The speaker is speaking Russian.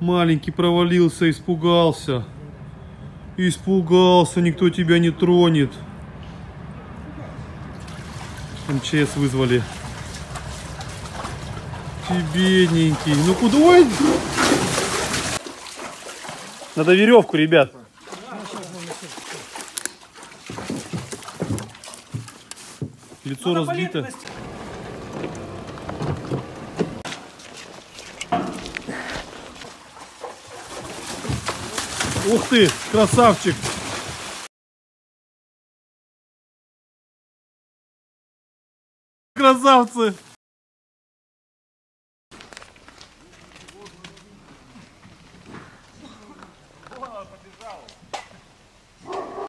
Маленький провалился, испугался. Испугался, никто тебя не тронет. МЧС вызвали. Ты бедненький. Ну куда? Ой! Надо веревку, ребят. Лицо разбито. Ух ты, красавчик. Красавцы.